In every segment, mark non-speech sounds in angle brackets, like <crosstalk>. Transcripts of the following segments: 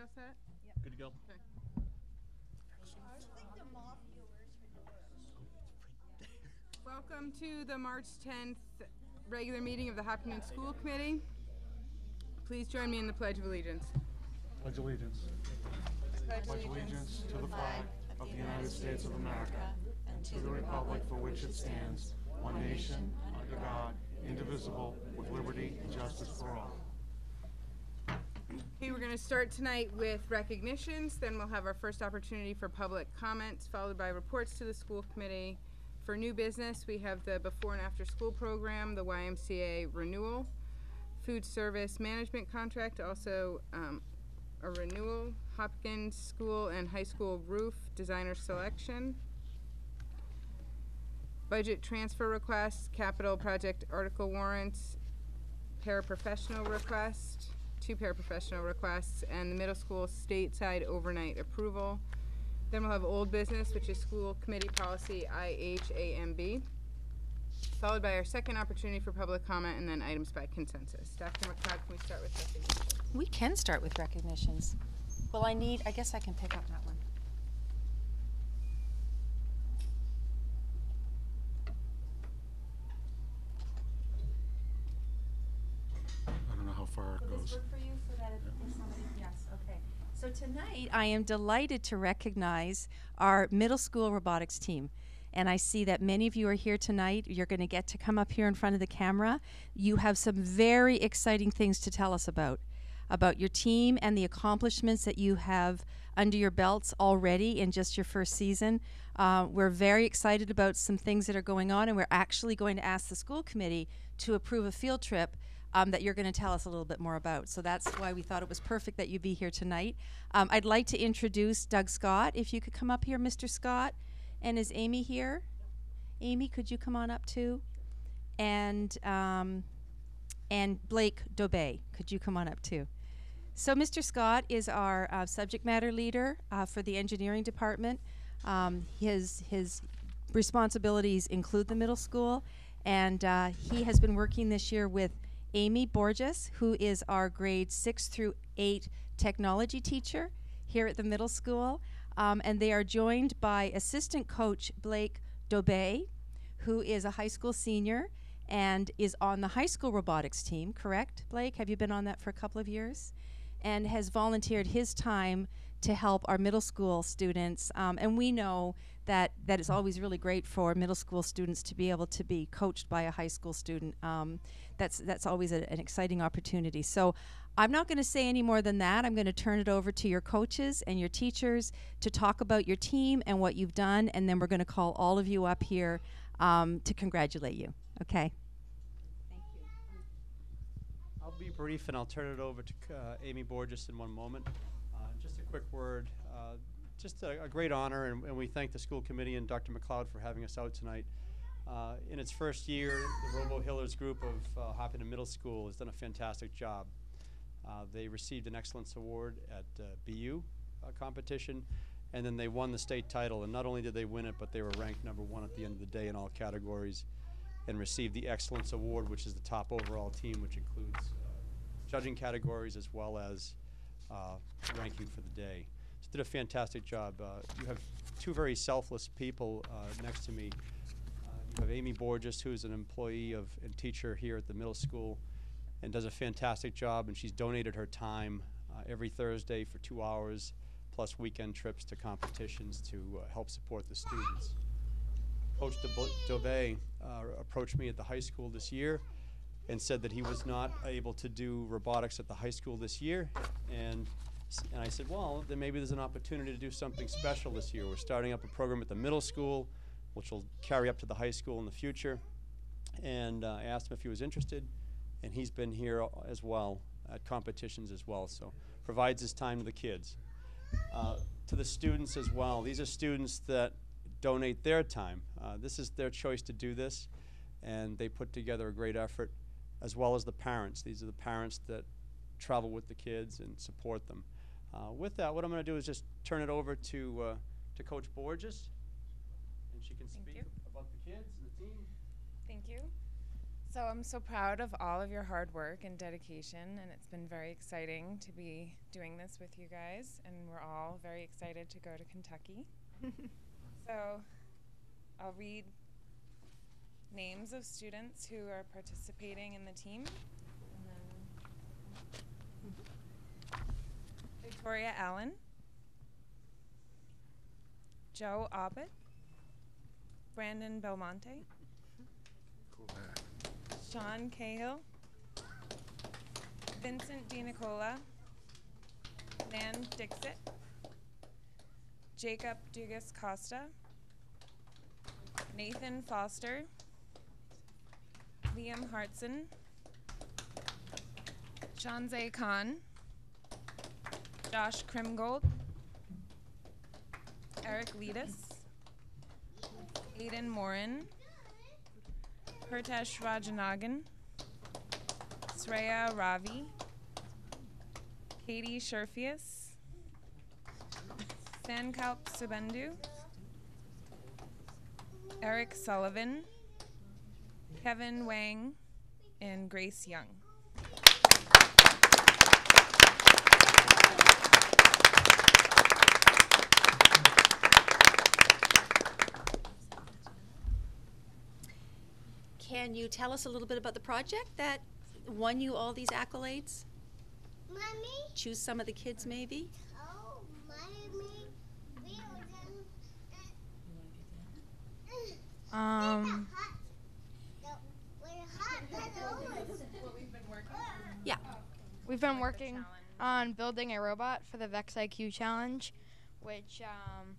all set? Good to go. Welcome to the March 10th regular meeting of the Hopkinton School Committee. Please join me in the Pledge of Allegiance. Pledge allegiance. Pledge allegiance to the flag of the United States of America and to the republic for which it stands, one nation, under God, indivisible, with liberty and justice for all. Okay, we're going to start tonight with recognitions, then we'll have our first opportunity for public comments, followed by reports to the school committee. For new business, we have the before and after school program, the YMCA renewal, food service management contract, also um, a renewal, Hopkins School and High School roof designer selection, budget transfer requests, capital project article warrants, paraprofessional request, two paraprofessional requests, and the middle school stateside overnight approval. Then we'll have old business, which is school committee policy IHAMB, followed by our second opportunity for public comment, and then items by consensus. Dr. McLeod, can we start with recognition? We can start with recognitions. Well, I need, I guess I can pick up that one. I don't know how far it Will this goes. work for you so that if if somebody, yes, okay. So tonight, I am delighted to recognize our middle school robotics team. And I see that many of you are here tonight. You're going to get to come up here in front of the camera. You have some very exciting things to tell us about about your team and the accomplishments that you have under your belts already in just your first season. Uh, we're very excited about some things that are going on, and we're actually going to ask the school committee to approve a field trip um, that you're going to tell us a little bit more about. So that's why we thought it was perfect that you be here tonight. Um, I'd like to introduce Doug Scott. If you could come up here, Mr. Scott. And is Amy here? Amy, could you come on up too? And um, and Blake Dobey, could you come on up too? So Mr. Scott is our uh, subject matter leader uh, for the engineering department. Um, his his responsibilities include the middle school, and uh, he has been working this year with Amy Borges, who is our grade six through eight technology teacher here at the middle school. Um, and they are joined by assistant coach Blake Dobey, who is a high school senior and is on the high school robotics team, correct, Blake? Have you been on that for a couple of years? And has volunteered his time to help our middle school students. Um, and we know that that is always really great for middle school students to be able to be coached by a high school student. Um, that's that's always a, an exciting opportunity. So I'm not going to say any more than that. I'm going to turn it over to your coaches and your teachers to talk about your team and what you've done, and then we're going to call all of you up here um, to congratulate you. Okay. Thank you. I'll be brief and I'll turn it over to uh, Amy Borges in one moment. Uh, Just a quick word, uh, just a a great honor, and and we thank the school committee and Dr. McLeod for having us out tonight. Uh, In its first year, the Robo Hillers group of uh, Hopkinton Middle School has done a fantastic job. Uh, They received an excellence award at uh, BU uh, competition, and then they won the state title. And not only did they win it, but they were ranked number one at the end of the day in all categories and received the Excellence Award, which is the top overall team, which includes uh, judging categories as well as ranking for the day. So did a fantastic job. You have two very selfless people next to me. Have Amy Borges, who's an employee of and teacher here at the middle school, and does a fantastic job. And she's donated her time uh, every Thursday for two hours, plus weekend trips to competitions to uh, help support the students. Coach Dobey uh, approached me at the high school this year and said that he was not able to do robotics at the high school this year. And, and I said, well, then maybe there's an opportunity to do something special this year. We're starting up a program at the middle school, which will carry up to the high school in the future. And uh, I asked him if he was interested, and he's been here as well at competitions as well. So provides his time to the kids. Uh, to the students as well. These are students that donate their time. Uh, this is their choice to do this, and they put together a great effort, as well as the parents. These are the parents that travel with the kids and support them. Uh, with that, what I'm going to do is just turn it over to uh, to Coach Borges, and she can Thank speak you. about the kids and the team. Thank you. So I'm so proud of all of your hard work and dedication, and it's been very exciting to be doing this with you guys, and we're all very excited to go to Kentucky. <laughs> so I'll read names of students who are participating in the team. and then- Victoria Allen, Joe Abbott, Brandon Belmonte. Sean Cahill, Vincent DiNicola, Nan Dixit, Jacob Dugas Costa, Nathan Foster, Liam Hartson, Shanze Khan, Josh Krimgold, Eric Letus, Aiden Morin, Purtesh Rajanagan, Sreya Ravi, Katie Sherfius, Sankalp Subendu, Eric Sullivan, Kevin Wang, and Grace Young. Can you tell us a little bit about the project that won you all these accolades? Mommy, Choose some of the kids, maybe? oh, mommy, we were done. Um, Hot. No, we're hot. That's Yeah. we've been working on building a robot for the Vex IQ challenge, which um,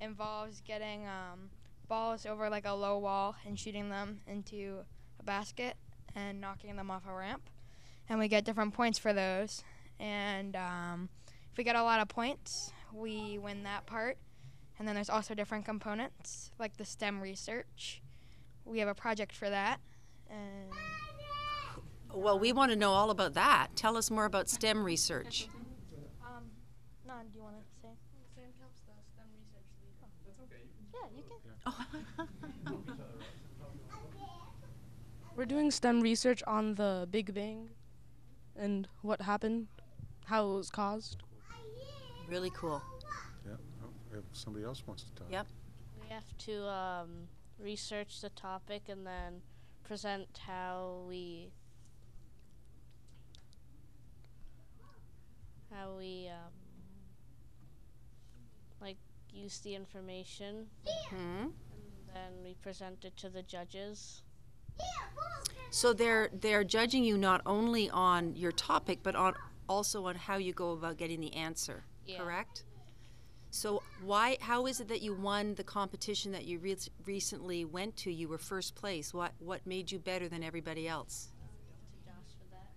involves getting um, balls over like a low wall and shooting them into a basket and knocking them off a ramp. And we get different points for those. And um, if we get a lot of points, we win that part. And then there's also different components, like the STEM research. We have a project for that. And Well, we want to know all about that. Tell us more about STEM research. Um, Nan, do you want to say? Sam helps the STEM research lead. Yeah, you can. We're doing STEM research on the Big Bang and what happened, how it was caused. Really cool. Yeah, oh, if somebody else wants to talk. Yep. We have to um, research the topic and then present how we how we um, like use the information. Hmm. Then we present it to the judges. So they're they're judging you not only on your topic, but on also on how you go about getting the answer. Yeah. Correct. So why? How is it that you won the competition that you re- recently went to? You were first place. What what made you better than everybody else?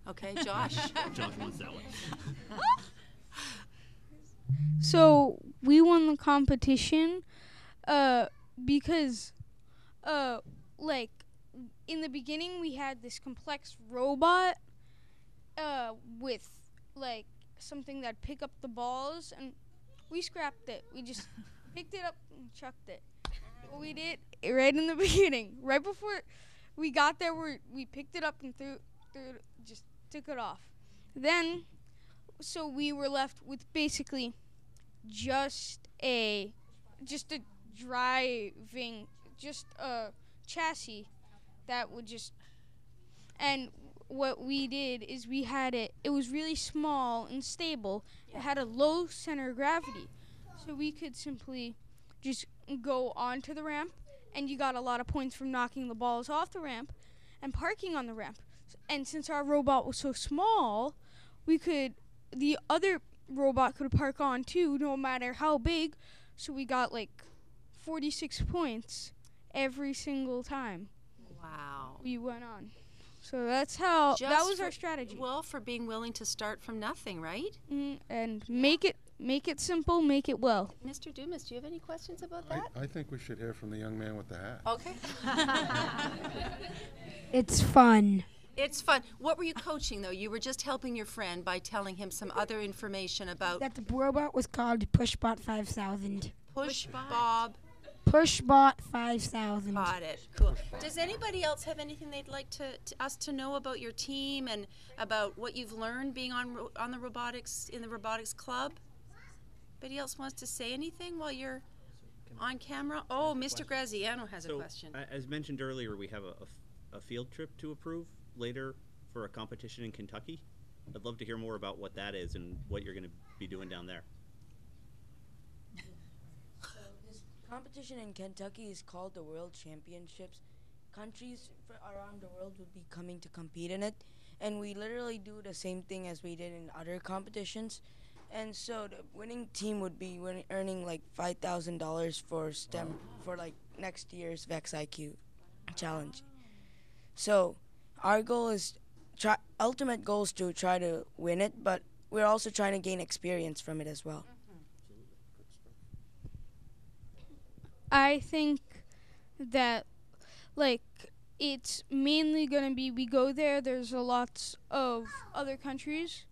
Okay, Josh. <laughs> Josh wants that one. <laughs> So we won the competition uh, because, uh, like, in the beginning we had this complex robot uh, with like something that pick up the balls, and we scrapped it. We just <laughs> picked it up and chucked it. We did it right in the <laughs> beginning, right before we got there. We we picked it up and threw, threw it, just took it off. Then, so we were left with basically just a just a driving just a chassis that would just and what we did is we had it it was really small and stable. It had a low center of gravity. So we could simply just go onto the ramp and you got a lot of points from knocking the balls off the ramp and parking on the ramp. And since our robot was so small we could the other robot could park on too, no matter how big. So we got like 46 points every single time wow. we went on. So that's how that Just was our strategy. Well, for being willing to start from nothing, right? Mm, and make it make it simple, make it well. Mr. Dumas, do you have any questions about I, that? I think we should hear from the young man with the hat. Okay. <laughs> <laughs> It's fun. It's fun. What were you coaching though? You were just helping your friend by telling him some other information about That the robot was called Pushbot 5000. Push Bob Pushbot 5000. Got it. Cool. Does anybody else have anything they'd like to, to us to know about your team and about what you've learned being on ro- on the robotics in the robotics club? Anybody else wants to say anything while you're on camera? Oh, Mr. Graziano has a question. a- As mentioned earlier, we have a, a f- a field trip to approve later for a competition in Kentucky. I'd love to hear more about what that is and what you're going to be doing down there. This competition in Kentucky is called the World Championships. Countries around the world would be coming to compete in it, and we literally do the same thing as we did in other competitions. And so the winning team would be earning like five thousand dollars for STEM for like next year's Vex IQ challenge. So our goal is try ultimate goal is to try to win it, but we're also trying to gain experience from it as well. Mm-hmm. I think that like it's mainly gonna be we go there. There's a lots of other countries,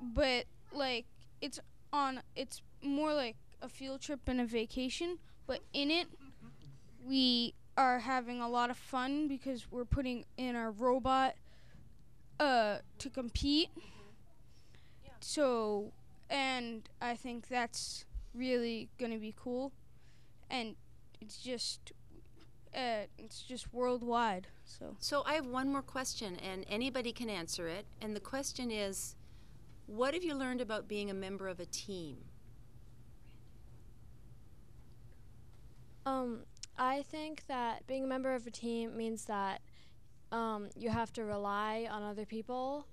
but like it's on. It's more like a field trip and a vacation. But in it, we are having a lot of fun because we're putting in our robot uh, to compete. So, and I think that's really gonna be cool and it's just uh, it's just worldwide. So So I have one more question, and anybody can answer it. And the question is, what have you learned about being a member of a team? Um, I think that being a member of a team means that um, you have to rely on other people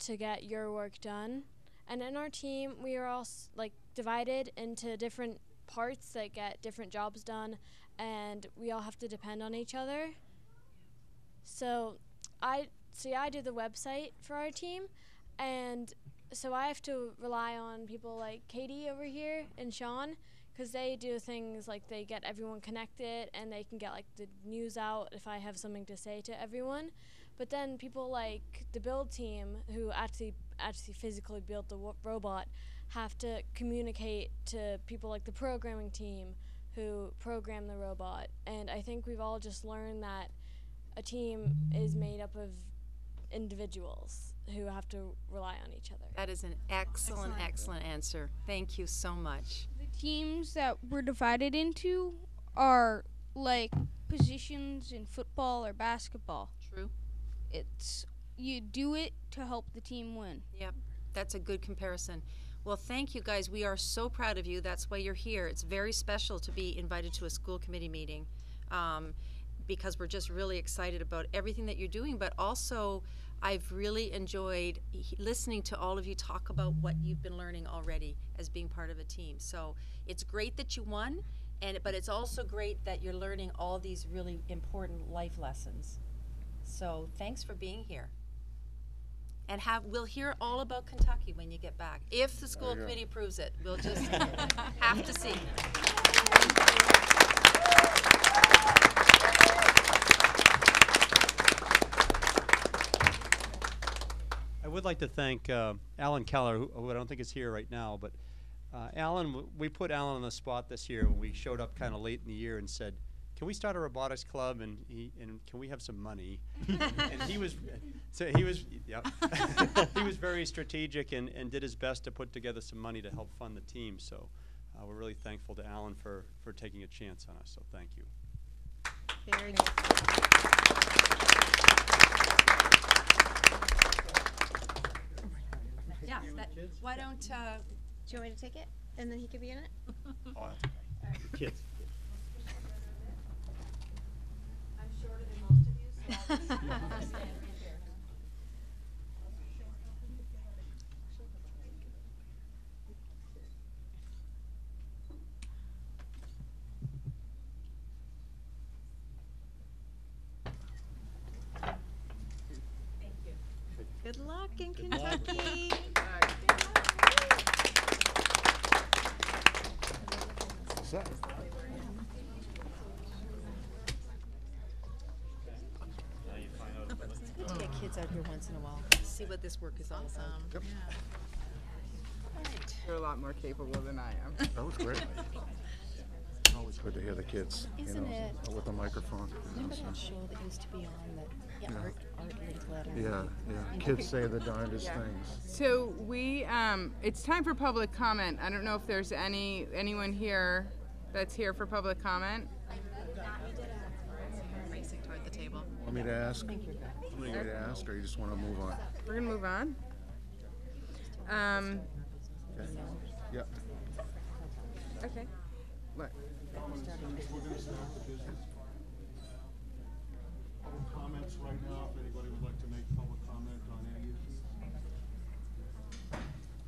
to get your work done. And in our team, we are all like divided into different parts that get different jobs done, and we all have to depend on each other. So, I see. I do the website for our team, and so I have to rely on people like Katie over here and Sean because they do things like they get everyone connected and they can get like the news out if I have something to say to everyone. But then people like the build team who actually actually physically built the robot have to communicate to people like the programming team who program the robot. And I think we've all just learned that a team is made up of individuals who have to rely on each other. That is an excellent, excellent answer. Thank you so much. the teams that we're divided into are like positions in football or basketball. True. It's you do it to help the team win. Yep, that's a good comparison. Well, thank you guys. We are so proud of you. That's why you're here. It's very special to be invited to a school committee meeting um, because we're just really excited about everything that you're doing. But also, I've really enjoyed he- listening to all of you talk about what you've been learning already as being part of a team. So it's great that you won, and but it's also great that you're learning all these really important life lessons. So thanks for being here. And have, we'll hear all about Kentucky when you get back. If the school committee approves it, we'll just <laughs> have to see. I would like to thank uh, Alan Keller, who, who I don't think is here right now, but uh, Alan, w- we put Alan on the spot this year when we showed up kind of late in the year and said, "Can we start a robotics club and he, and can we have some money?" <laughs> and he was, so he was, yeah, <laughs> he was very strategic and, and did his best to put together some money to help fund the team. So uh, we're really thankful to Alan for for taking a chance on us. So thank you. Very Yeah, that, why don't, uh, Do you want me to take it? And then he could be in it? <laughs> Oh, that's okay. Kids. <laughs> I'm shorter than most of you, so Good luck in Kentucky. Set. Get kids out here once in a while, see what this work is all about. You're a lot more capable than I am. That was great. <laughs> Always good to hear the kids, you Isn't know, it- with the microphone. you know, Remember so. that show that used to be on the Yeah. art, art league letter? Yeah, yeah. Kids say the darndest Yeah. things. So we, um, it's time for public comment. I don't know if there's any, anyone here that's here for public comment. Racing toward the table. Want me to ask? Want me to ask, or you just want to move on? We're gonna move on. Um, Okay. Yeah. okay. What? We're gonna start the business. Public comments right now, if anybody would like to make public comment on any issue.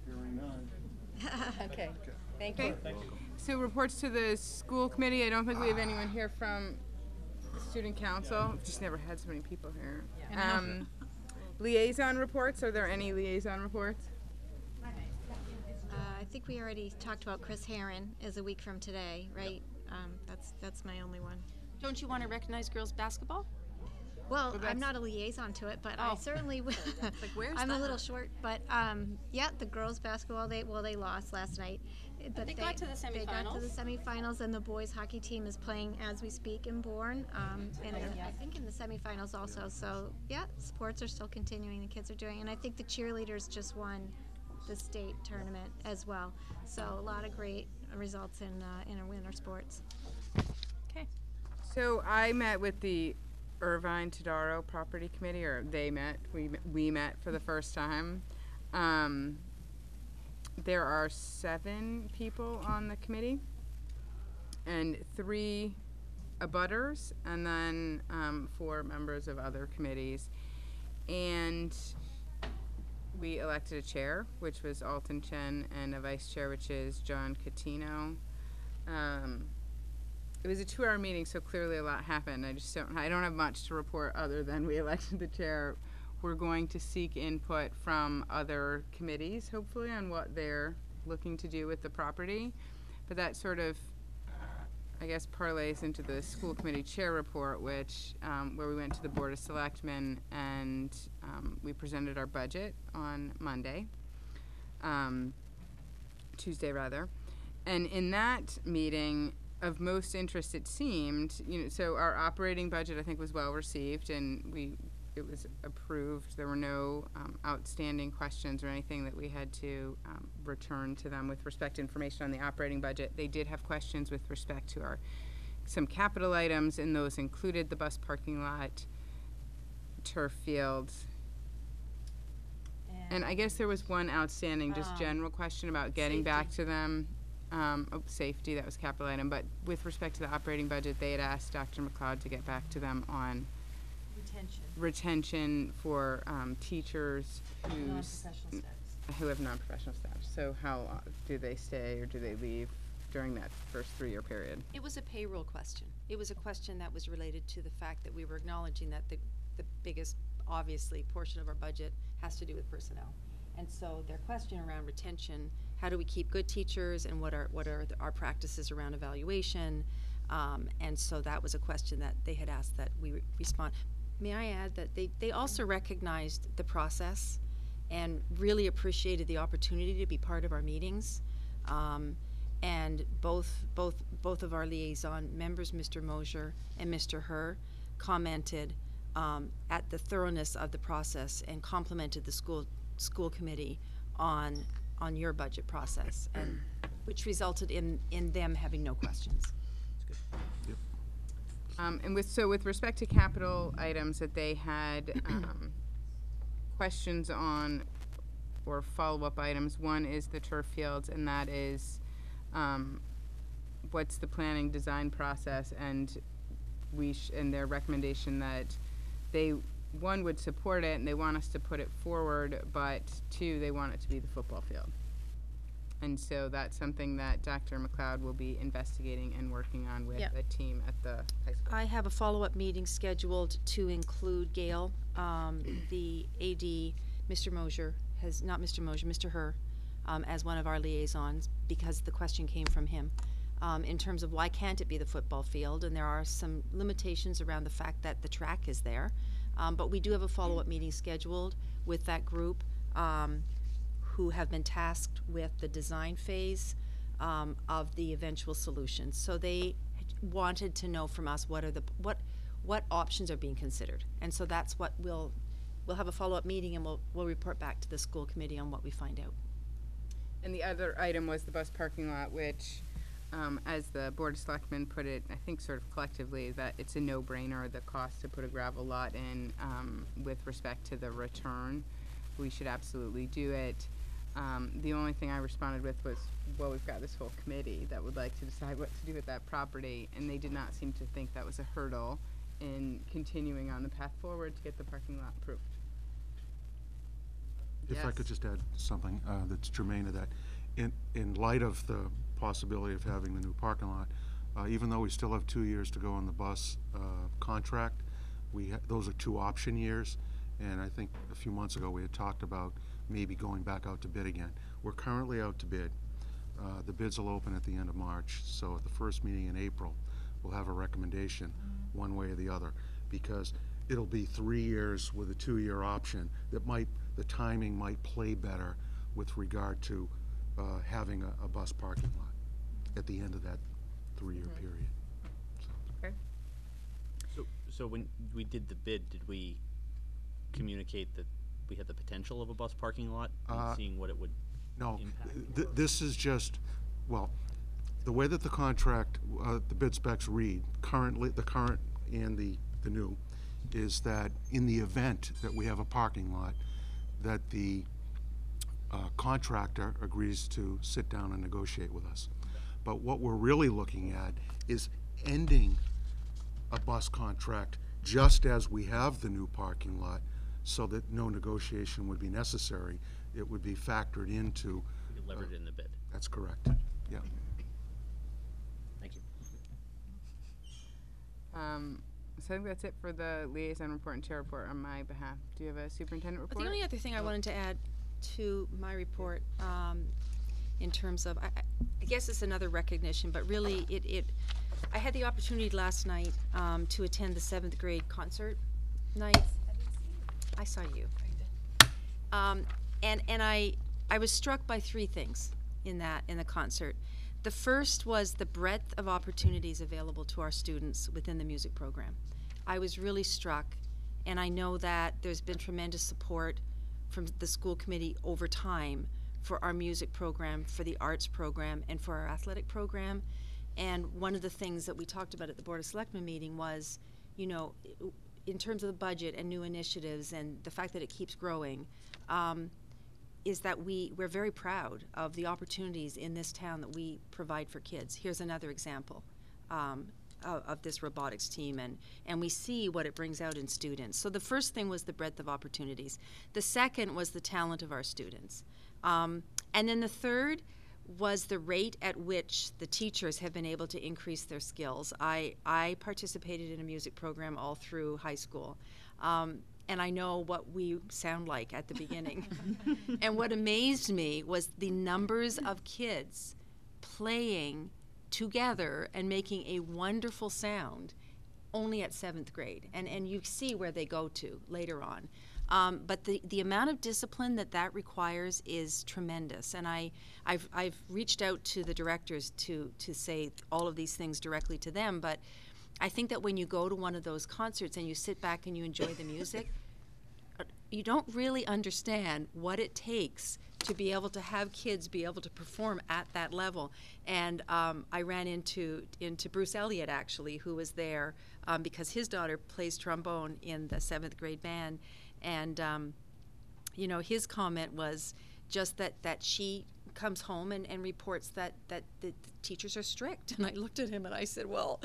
Hearing none. <laughs> Okay, thank you. So reports to the school committee, I don't think we have anyone here from student council, just never had so many people here. I know. Um, liaison reports, are there any liaison reports? Uh, I think we already talked about Chris Herron is a week from today, right? Um, that's, that's my only one. Don't you want to recognize girls basketball? Well, Well, I'm not a liaison to it, but I Oh. certainly <laughs> will. like, where's <laughs> I'm a little short, but um, yeah, the girls basketball they well they lost last night, but they got to the They got to the semifinals? semifinals, and the boys hockey team is playing as we speak in Bourne, um, and the- I think in the semifinals also. So yeah, sports are still continuing. The kids are doing, and I think the cheerleaders just won the state tournament as well. So a lot of great results in uh, in our winter sports. Okay. So I met with the Irvine Tadaro Property Committee, or they met, we, we met for the first time. Um, there are seven people on the committee and three abutters, and then, um, four members of other committees. And we elected a chair, which was Alton Chen, and a vice chair, which is John Catino. Um, it was a two-hour meeting, so clearly a lot happened. I just don't, I don't have much to report other than we elected the chair. We're going to seek input from other committees, hopefully, on what they're looking to do with the property. But that sort of, I guess, parlays into the school committee chair report, which, um, where we went to the Board of Selectmen and, um, we presented our budget on Monday. Um, Tuesday rather. And in that meeting, of most interest, it seemed, you know, so our operating budget, I think, was well received and we, it was approved. There were no um, outstanding questions or anything that we had to um, return to them with respect to information on the operating budget. They did have questions with respect to our, some capital items, and those included the bus parking lot, turf fields. and I guess there was one outstanding, just Um, general question about getting back to them. Um, oh, safety, that was capital item, but with respect to the operating budget, they had asked Dr. McLeod to get back to them on Retention. retention for, um, teachers whose, Non-professional status. who have non-professional staff. So how, do they stay or do they leave during that first three-year period? It was a payroll question. It was a question that was related to the fact that we were acknowledging that the, the biggest, obviously, portion of our budget has to do with personnel. And so their question around retention, how do we keep good teachers and what are, what are the- our practices around evaluation? Um, and so that was a question that they had asked that we re- respond. May I add that they, they also recognized the process and really appreciated the opportunity to be part of our meetings. Um, and both, both, both of our liaison members, Mr. Mosher and Mr. Herr, commented um, at the thoroughness of the process and complimented the school, school committee on, on your budget process, and, which resulted in, in them having no questions. Um, and with, so with respect to capital items that they had, <clears throat> um, questions on, or follow-up items, one is the turf fields, and that is, um, what's the planning design process, and we sh- and their recommendation that they, one, would support it, and they want us to put it forward, but two, they want it to be the football field. And so that's something that Dr. McLeod will be investigating and working on with Yep. a team at the high school. I have a follow-up meeting scheduled to include Gail, um, <clears throat> the AD, Mr. Mosher, has, not Mr. Mosher, Mr. Herr, um, as one of our liaisons, because the question came from him, um, in terms of why can't it be the football field? And there are some limitations around the fact that the track is there. Um, but we do have a follow-up meeting scheduled with that group, um, who have been tasked with the design phase um, of the eventual solution. So they wanted to know from us what are the what what options are being considered, and so that's what we'll we'll have a follow up meeting and we'll we'll report back to the school committee on what we find out. And the other item was the bus parking lot, which, um, as the Board of Selectmen put it, I think sort of collectively, that it's a no-brainer, the cost to put a gravel lot in, um, with respect to the return. We should absolutely do it. Um, the only thing I responded with was, well, we've got this whole committee that would like to decide what to do with that property, and they did not seem to think that was a hurdle in continuing on the path forward to get the parking lot approved. If I Yes. could just add something uh, that's germane to that. In, in light of the possibility of having the new parking lot, uh, even though we still have two years to go on the bus uh, contract, we, ha- those are two option years, and I think a few months ago, we had talked about maybe going back out to bid again. We're currently out to bid. Uh, The bids will open at the end of March, so at the first meeting in April, we'll have a recommendation, one way or the other, because it'll be three years with a two-year option that might, the timing might play better with regard to uh, having a, a bus parking lot at the end of that three-year period. Okay. So, so when we did the bid, did we communicate that we had the potential of a bus parking lot? Uh, and Seeing what it would No, impact? th- this is just, well, the way that the contract, uh, the bid specs read, currently, the current and the, the new, is that in the event that we have a parking lot, that the uh, contractor agrees to sit down and negotiate with us. But what we're really looking at is ending a bus contract just as we have the new parking lot, so that no negotiation would be necessary. It would be factored into. We could leverage it in the bid. That's correct, yeah. Thank you. Um, so I think that's it for the liaison report and chair report on my behalf. Do you have a superintendent But report? the only other thing I wanted to add to my report, um, in terms of, I, I I guess it's another recognition, but really, it, it, I had the opportunity last night, um, to attend the seventh grade concert night. I saw you. Um, and, and I, I was struck by three things in that, in the concert. The first was the breadth of opportunities available to our students within the music program. I was really struck, and I know that there's been tremendous support from the school committee over time for our music program, for the arts program, and for our athletic program. And one of the things that we talked about at the Board of Selectmen meeting was, you know, in terms of the budget and new initiatives and the fact that it keeps growing, um, is that we, we're very proud of the opportunities in this town that we provide for kids. Here's another example um, of, of this robotics team, and, and we see what it brings out in students. So the first thing was the breadth of opportunities. The second was the talent of our students. Um, and then the third was the rate at which the teachers have been able to increase their skills. I, I participated in a music program all through high school. Um, and I know what we sound like at the beginning. <laughs> and what amazed me was the numbers of kids playing together and making a wonderful sound only at seventh grade. And, and you see where they go to later on. Um, but the, the amount of discipline that that requires is tremendous. And I, I've, I've reached out to the directors to, to say all of these things directly to them. But I think that when you go to one of those concerts and you sit back and you enjoy the music, uh, you don't really understand what it takes to be able to have kids be able to perform at that level. And um, I ran into into Bruce Elliott actually, who was there um, because his daughter plays trombone in the seventh grade band, and um, you know his comment was just that that she comes home and, and reports that, that the, teachers are strict. And I looked at him and I said, well,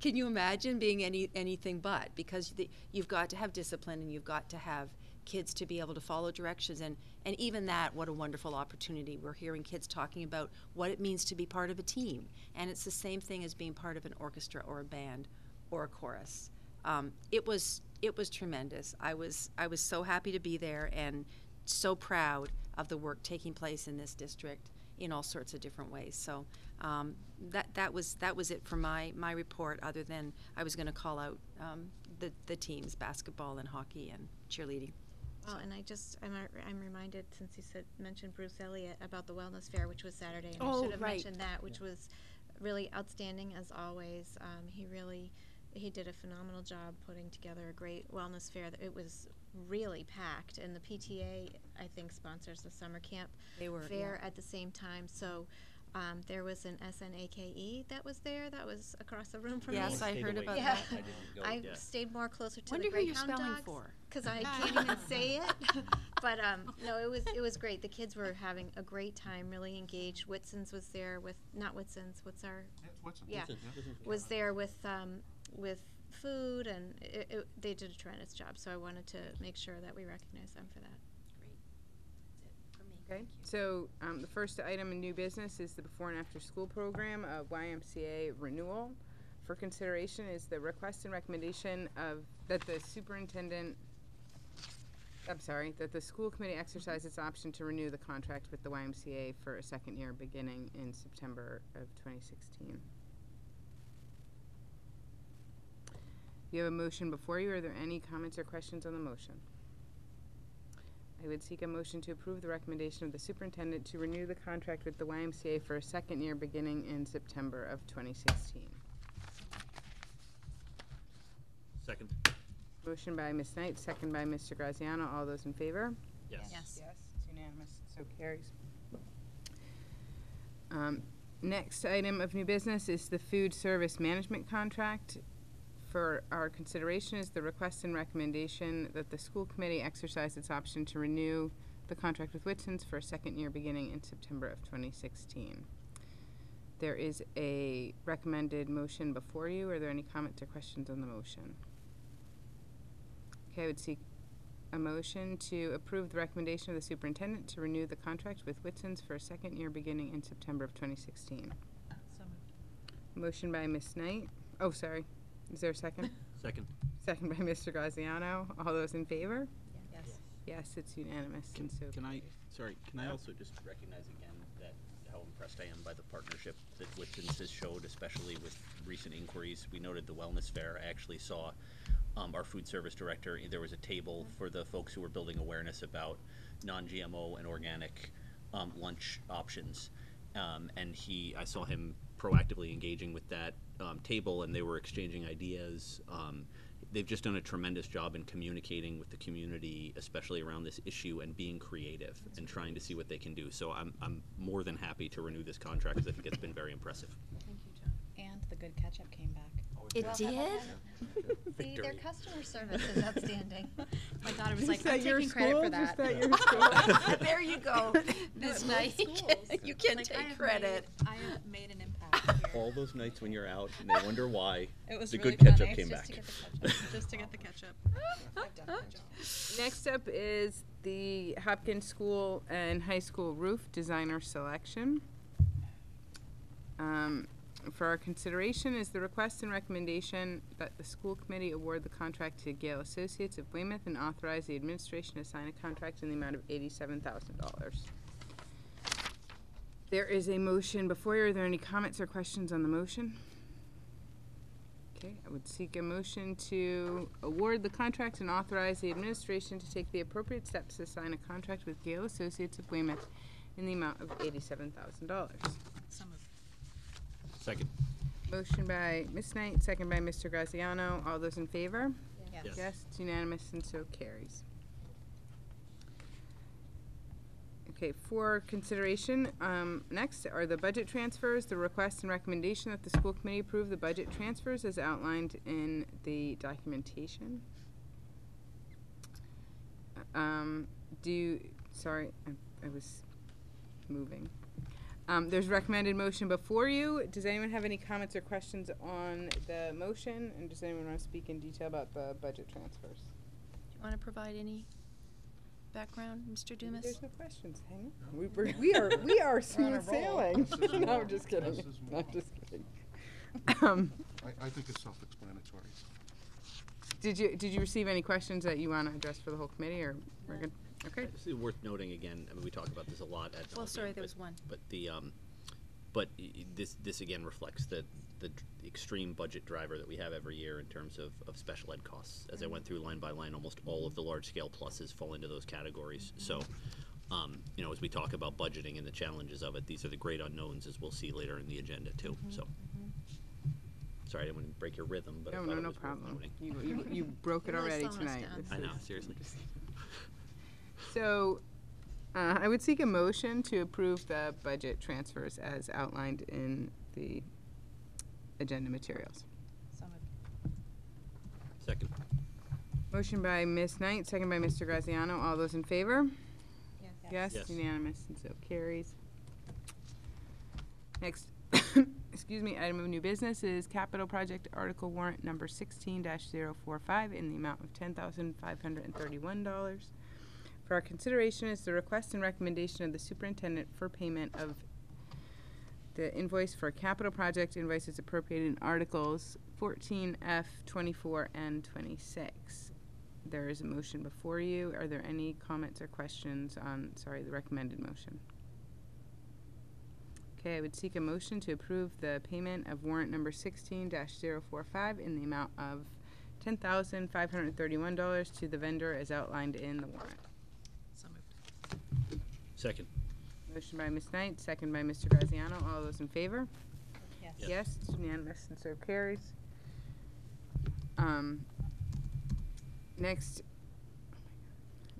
can you imagine being any anything but? Because the, you've got to have discipline and you've got to have kids to be able to follow directions. And, and even that, what a wonderful opportunity. We're hearing kids talking about what it means to be part of a team. And it's the same thing as being part of an orchestra or a band or a chorus. Um, it was it was tremendous. I was I was so happy to be there and so proud of the work taking place in this district in all sorts of different ways. So um, that that was that was it for my my report. Other than I was going to call out um, the the teams, basketball and hockey and cheerleading. Well, and I just, I'm, I'm reminded, since you said, mentioned Bruce Elliott, about the Wellness Fair, which was Saturday, and I Oh, should have right. mentioned that, which was really outstanding as always. Um, he really he did a phenomenal job putting together a great wellness fair. It was really packed, and the PTA I think sponsors the summer camp They were, fair yeah. at the same time. So. Um, there was an SNAKE E that was there. That was across the room from Yes, me. I heard about yeah. that. I didn't go, I yeah. stayed more closer to Wonder the who you're Greyhound spelling dogs for. because I can't even say it. <laughs> but um, no, it was it was great. The kids were having a great time, really engaged. Whitson's was there with not Whitson's. What's our Whitson's. yeah Whitson's, yeah. Whitson's. was there with um, with food and it, it, they did a tremendous job. So I wanted to make sure that we recognize them for that. Okay, so um, the first item in new business is the before and after school program of YMCA renewal. For consideration is the request and recommendation of, that the superintendent, I'm sorry, that the school committee exercise its option to renew the contract with the YMCA for a second year beginning in September of 2016. You have a motion before you. Are there any comments or questions on the motion? I would seek a motion to approve the recommendation of the superintendent to renew the contract with the YMCA for a second year beginning in September of 2016. Second. Motion by Ms. Knight, second by Mr. Graziano. All those in favor? Yes. Yes, Yes, it's unanimous, so carries. Um, Next item of new business is the food service management contract. For our consideration is the request and recommendation that the school committee exercise its option to renew the contract with Whitson's for a second year beginning in September of 2016. There is a recommended motion before you. Are there any comments or questions on the motion? Okay, I would seek a motion to approve the recommendation of the superintendent to renew the contract with Whitson's for a second year beginning in September of 2016. Motion by Ms. Knight. Oh, sorry. Is there a second? <laughs> Second. Second by <laughs> Mr. Graziano. All those in favor? Yes. Yes, it's unanimous, and so. Can I, sorry, can I also just recognize again that how impressed I am by the partnership that Whitson's has showed, especially with recent inquiries. We noted the wellness fair. I actually saw um, our food service director, there was a table for the folks who were building awareness about non-GMO and organic um, lunch options. Um, and he, I saw him proactively engaging with that um, table, and they were exchanging ideas. Um, they've just done a tremendous job in communicating with the community, especially around this issue, and being creative and trying to see what they can do. So I'm, I'm more than happy to renew this contract because I think it's been very impressive. Thank you, John. And the good ketchup came back. It Well, did? <laughs> See, their customer service is outstanding. <laughs> My daughter was Is like, that I'm taking credit for that. that your <laughs> school? There you go, Ms. Knight. You can Like, take have credit. made- I have made an impact here. <laughs> All those nights when you're out and they wonder why It was the really good ketchup funny came just back. to get the ketchup. just to get the ketchup. I've done my job. Next up is the Hopkins School and High School roof designer selection. Um, for our consideration is the request and recommendation that the school committee award the contract to Gale Associates of Weymouth and authorize the administration to sign a contract in the amount of eighty-seven thousand dollars. There is a motion before you. Are there any comments or questions on the motion? Okay, I would seek a motion to award the contract and authorize the administration to take the appropriate steps to sign a contract with Gale Associates of Weymouth in the amount of eighty-seven thousand dollars. So moved. Second. Motion by Ms. Knight, second by Mr. Graziano. All those in favor? Yes. Yes. Yes, it's unanimous and so carries. Okay, for consideration, um, next are the budget transfers. The request and recommendation that the school committee approve the budget transfers as outlined in the documentation. Um, do you, sorry, I, I was moving. Um, there's recommended motion before you. Does anyone have any comments or questions on the motion? And does anyone want to speak in detail about the budget transfers? Do you want to provide any background, Mr. Dumas? There's no questions. Hang on. We, we're, <laughs> we are we are smooth sailing. Less is <laughs> no, more. I'm just kidding. Less is No, I'm just kidding. Um, I, I think it's self-explanatory. did you did you receive any questions that you want to address for the whole committee, or we're good? Okay. It's worth noting again, I mean, we talk about this a lot at Well, sorry, there but- was one. But the, um, but i- i- this, this again reflects the, the extreme budget driver that we have every year in terms of, of special ed costs. As I went through line by line, almost all of the large-scale pluses fall into those categories. So, um, you know, as we talk about budgeting and the challenges of it, these are the great unknowns, as we'll see later in the agenda too, so. Sorry, I didn't want to break your rhythm, but I No, thought no, it no was worth problem. You, you, you broke it <laughs> already tonight. I know, seriously. <laughs> So, uh, I would seek a motion to approve the budget transfers as outlined in the agenda materials. Second. Motion by Ms. Knight, second by Mr. Graziano. All those in favor? Yes. yes. unanimous, and so carries. Next, <coughs> excuse me, item of new business is capital project article warrant number 16-045 in the amount of $10,531. For our consideration is the request and recommendation of the superintendent for payment of the invoice for capital project invoices appropriated in Articles fourteen F, twenty-four, and twenty-six. There is a motion before you. Are there any comments or questions on, sorry, the recommended motion? Okay, I would seek a motion to approve the payment of warrant number sixteen 45 in the amount of ten thousand five hundred and thirty-one dollars to the vendor as outlined in the warrant. So moved. Second. Motion by Ms. Knight, second by Mr. Graziano. All those in favor? Yes. Yes. Yes, it's unanimous, and so carries. Um, next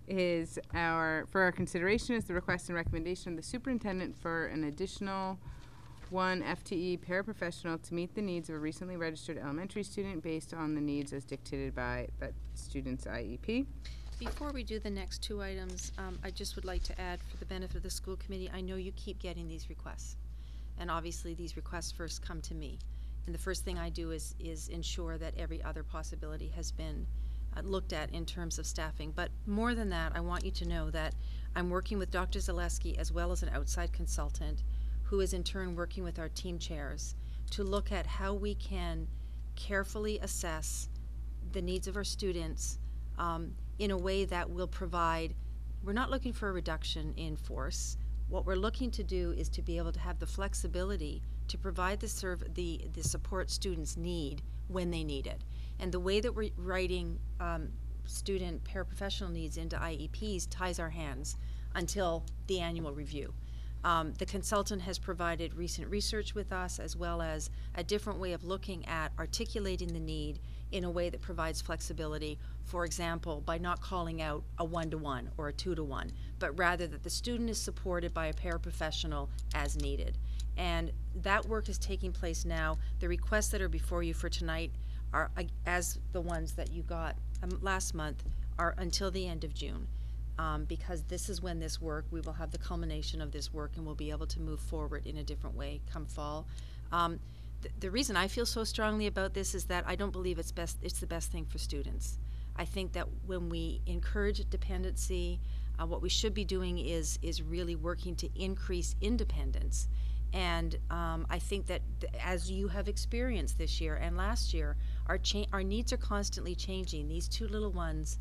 is our, for our consideration is the request and recommendation of the superintendent for an additional one FTE paraprofessional to meet the needs of a recently registered elementary student based on the needs as dictated by that student's IEP. Before we do the next two items, um, I just would like to add, for the benefit of the school committee, I know you keep getting these requests. And obviously, these requests first come to me. And the first thing I do is, is ensure that every other possibility has been uh, looked at in terms of staffing. But more than that, I want you to know that I'm working with Dr. Zaleski as well as an outside consultant, who is in turn working with our team chairs to look at how we can carefully assess the needs of our students um, in a way that will provide, we're not looking for a reduction in force. What we're looking to do is to be able to have the flexibility to provide the serve, the, the support students need when they need it. And the way that we're writing um, student paraprofessional needs into IEPs ties our hands until the annual review. Um, the consultant has provided recent research with us as well as a different way of looking at articulating the need in a way that provides flexibility. For example, by not calling out a one to one or a two to one, but rather that the student is supported by a paraprofessional as needed. And that work is taking place now. The requests that are before you for tonight are, uh, as the ones that you got um, last month, are until the end of June um, because this is when this work, we will have the culmination of this work and we'll be able to move forward in a different way come fall. Um, th- the reason I feel so strongly about this is that I don't believe it's best, it's the best thing for students. I think that when we encourage dependency, uh, what we should be doing is, is really working to increase independence. And um, I think that th- as you have experienced this year and last year, our, cha- our needs are constantly changing. These two little ones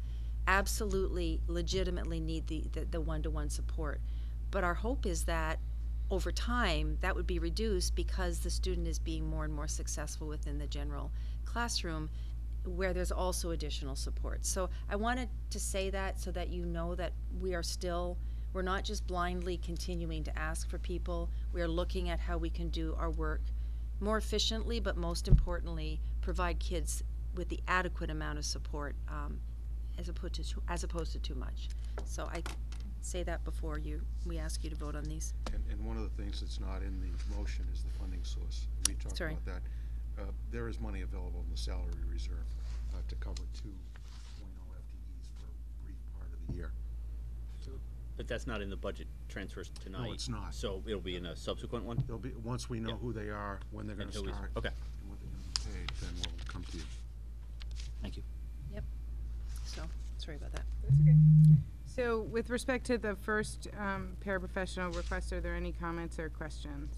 absolutely legitimately need the, the, the one-to-one support. But our hope is that over time, that would be reduced because the student is being more and more successful within the general classroom where there's also additional support. So I wanted to say that so that you know that we are still, we're not just blindly continuing to ask for people. We are looking at how we can do our work more efficiently, but most importantly, provide kids with the adequate amount of support um, as opposed to as opposed to too much. So I say that before you we ask you to vote on these. And, and one of the things that's not in the motion is the funding source. We talked Sorry. about that. Uh, there is money available in the salary reserve uh, to cover two point oh FTEs for a brief part of the year. But that's not in the budget transfers tonight. it's not. So it'll be in a subsequent one? There'll be, once we know who they are, when they're gonna And who is- start. okay. And what they're gonna be paid, then we'll come to you. Thank you. Yep. So sorry about that. That's okay. So with respect to the first um, paraprofessional request, are there any comments or questions?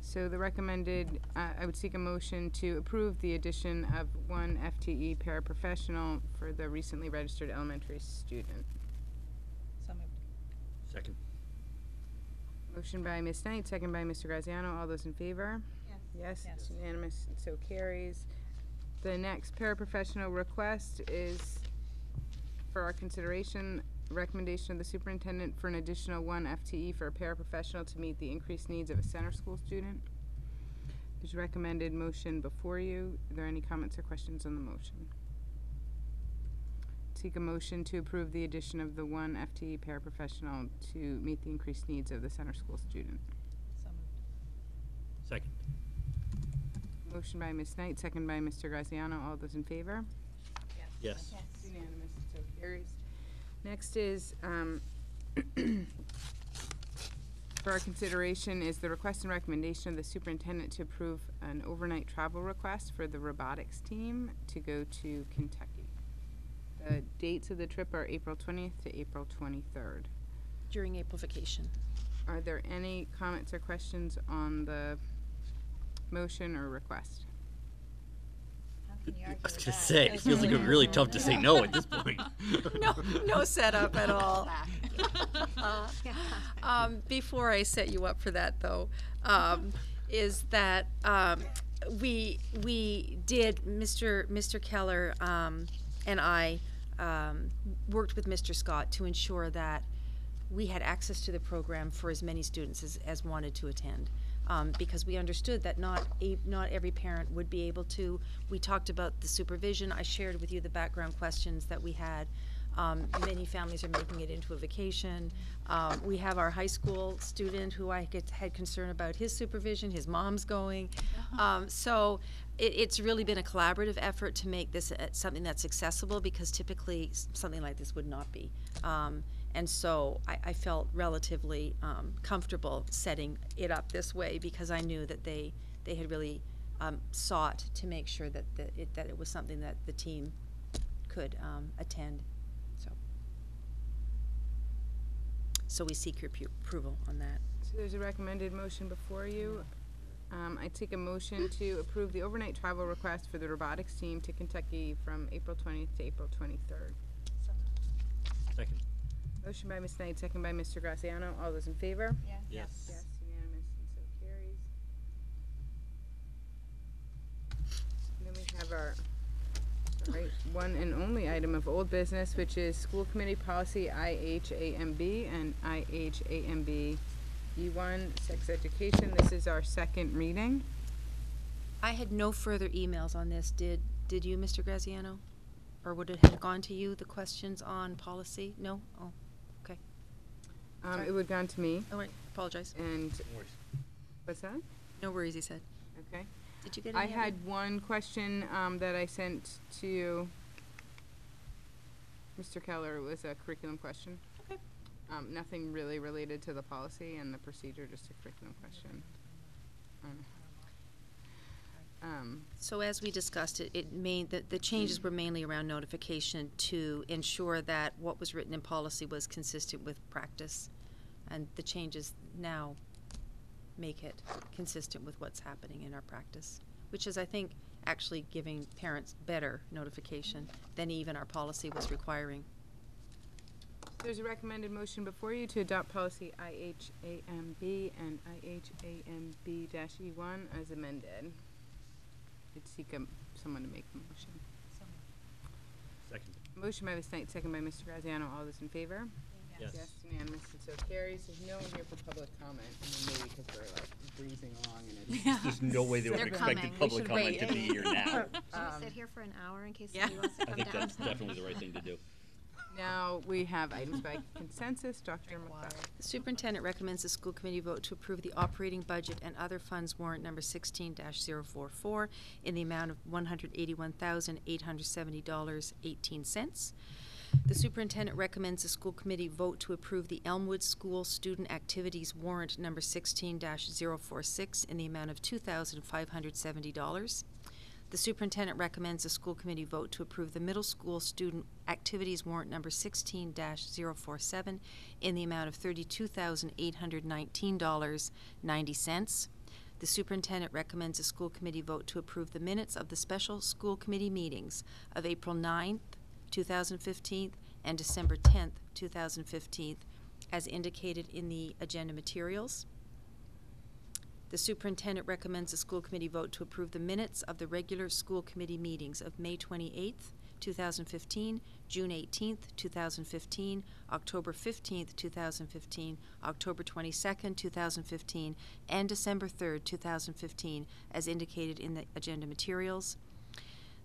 So the recommended, uh, I would seek a motion to approve the addition of one FTE paraprofessional for the recently registered elementary student. So moved. Second. Motion by Ms. Knight, second by Mr. Graziano. All those in favor? Yes. Yes, it's Yes. unanimous, and so carries. The next paraprofessional request is for our consideration recommendation of the superintendent for an additional one FTE for a paraprofessional to meet the increased needs of a center school student. There's a recommended motion before you. Are there any comments or questions on the motion? Seek a motion to approve the addition of the one FTE paraprofessional to meet the increased needs of the center school student. Second. Motion by Ms. Knight, second by Mr. Graziano. All those in favor? Yes. It's Unanimous, and so carries. Next is, um, <clears throat> for our consideration is the request and recommendation of the superintendent to approve an overnight travel request for the robotics team to go to Kentucky. The dates of the trip are April twentieth to April twenty-third. During April vacation. Are there any comments or questions on the motion or request? I was gonna say, it feels like it would be really tough to say no at this point. <laughs> no, no setup at all. <laughs> um, before I set you up for that, though, um, is that um, we we did Mr. Mr. Keller um, and I um, worked with Mr. Scott to ensure that we had access to the program for as many students as, as wanted to attend. Um, because we understood that not a, not every parent would be able to. We talked about the supervision. I shared with you the background questions that we had. Um, many families are making it into a vacation. Um, we have our high school student who I get, had concern about his supervision. His mom's going. Um, so it, it's really been a collaborative effort to make this uh, something that's accessible because typically something like this would not be. Um, and so I, I felt relatively um, comfortable setting it up this way because I knew that they they had really um, sought to make sure that the, it, that it was something that the team could um, attend. So so we seek your pu- approval on that. So there's a recommended motion before you. Um, I take a motion to approve the overnight travel request for the robotics team to Kentucky from April twentieth to April twenty-third. Second. Motion by Ms. Knight, second by Mr. Graziano. All those in favor? Yes. Yes, Yes, unanimous, and so carries. And then we have our, right, one and only item of old business, which is school committee policy IHAMB and IHAMB E1, sex education. This is our second reading. I had no further emails on this. Did, did you, Mr. Graziano? Or would it have gone to you, the questions on policy? No? Oh, okay. Um, Sorry. it would have gone to me. Oh, right, apologize. And, what's that? No worries, he said. Okay. Did you get I any of had it? one question, um, that I sent to you. Mr. Keller, it was a curriculum question. Okay. Um, nothing really related to the policy and the procedure, just a curriculum question. Um, Um, So as we discussed, it, it main, the, the changes were mainly around notification to ensure that what was written in policy was consistent with practice. And the changes now make it consistent with what's happening in our practice, which is, I think, actually giving parents better notification than even our policy was requiring. There's a recommended motion before you to adopt policy IHAMB and IHAMB E one as amended. I'd seek a, someone to make the motion. Second. Motion by Ms. Knight, second by Mr. Graziano. All those in favor? Yes. Yes, unanimous, and so carries. There's no one here for public comment, I mean, maybe because we're like breezing along and it's. There's no way they would have They're expected. We public should comment wait. to be here now. <laughs> Should we <laughs> Um, sit here for an hour in case Yeah. somebody wants to I come think down? that's definitely the right thing to do. <laughs> Now, we have items by consensus. Dr. McLeod. The superintendent recommends the school committee vote to approve the operating budget and other funds warrant number sixteen 44 in the amount of one hundred eighty-one thousand, eight hundred seventy dollars, eighteen cents. The superintendent recommends the school committee vote to approve the Elmwood School Student Activities Warrant Number 16-046 in the amount of $2,570. The superintendent recommends the school committee vote to approve the middle school student activities warrant number 16-047 in the amount of $32,819.90. The superintendent recommends the school committee vote to approve the minutes of the special school committee meetings of April 9, 2015, and December 10, 2015, as indicated in the agenda materials. The superintendent recommends the school committee vote to approve the minutes of the regular school committee meetings of May 28, 2015, June 18, 2015, October 15, 2015, October 22, 2015, and December 3, 2015, as indicated in the agenda materials.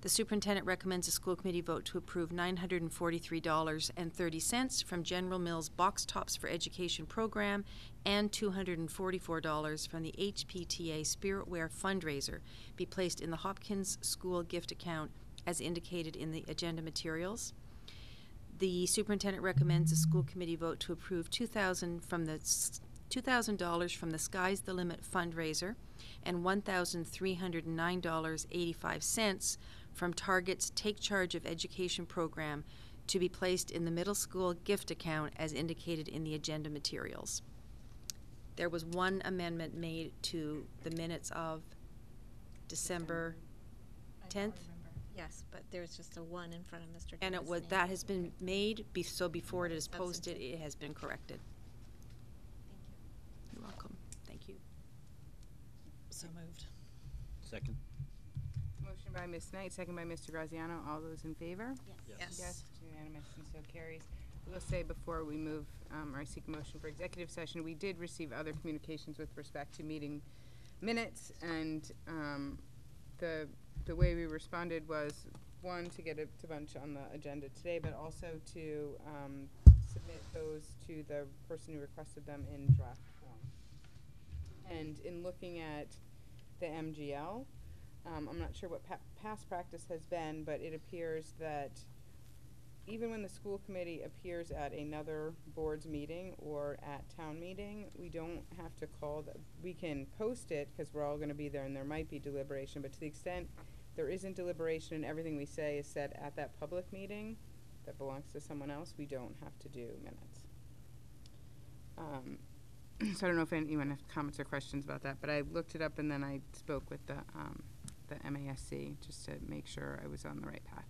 The superintendent recommends a school committee vote to approve $943.30 from General Mills Box Tops for Education program and $244 from the HPTA Spiritware fundraiser be placed in the Hopkins School gift account as indicated in the agenda materials. The superintendent recommends a school committee vote to approve 2000 from the $2,000 from the Sky's the Limit fundraiser and $1,309.85 from Target's Take Charge of Education program to be placed in the middle school gift account as indicated in the agenda materials. There was one amendment made to the minutes of December 10th. Yes, but there's just a one in front of Mr. And it Dennis' was, name. that has been made, be- so before it is posted, it has been corrected. Thank you. You're welcome. Thank you. So moved. Second. Motion by Ms. Knight, second by Mr. Graziano. All those in favor? Yes. Yes, it's unanimous, and so carries. We'll say before we move, um, or I seek a motion for executive session, we did receive other communications with respect to meeting minutes, and, um, the, the way we responded was, one, to get a to bunch on the agenda today, but also to, um, submit those to the person who requested them in draft form. And in looking at the MGL, um, I'm not sure what pa- past practice has been, but it appears that even when the school committee appears at another board's meeting or at town meeting, we don't have to call we can post it, cause we're all gonna be there and there might be deliberation, but to the extent there isn't deliberation and everything we say is said at that public meeting that belongs to someone else, we don't have to do minutes. Um, <clears throat> so I don't know if anyone has comments or questions about that, but I looked it up and then I spoke with the, um, the MASC just to make sure I was on the right path.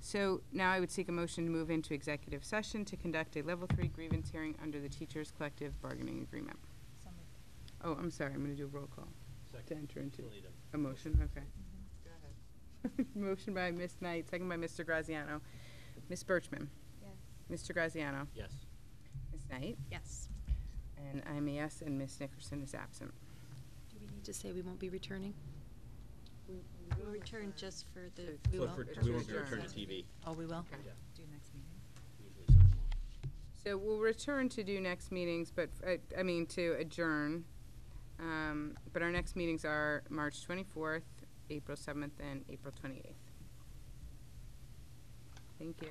So now I would seek a motion to move into executive session to conduct a level three grievance hearing under the teachers' collective bargaining agreement. Oh, I'm sorry, I'm gonna do a roll call to enter into a motion, okay. Mm-hmm. <laughs> Motion by Ms. Knight, second by Mr. Graziano. Ms. Birchman? Yes. Mr. Graziano? Yes. Ms. Knight? Yes. And I'm a yes, and Ms. Nickerson is absent. Do we need to say we won't be returning? We'll return just for the. We will? for- we won't be returning to TV. Oh, we will? Yeah. Do next meeting. Usually something. So we'll return to do next meetings, but, uh, I mean, to adjourn. Um, but our next meetings are March twenty-fourth, April seventh, and April twenty-eighth. Thank you.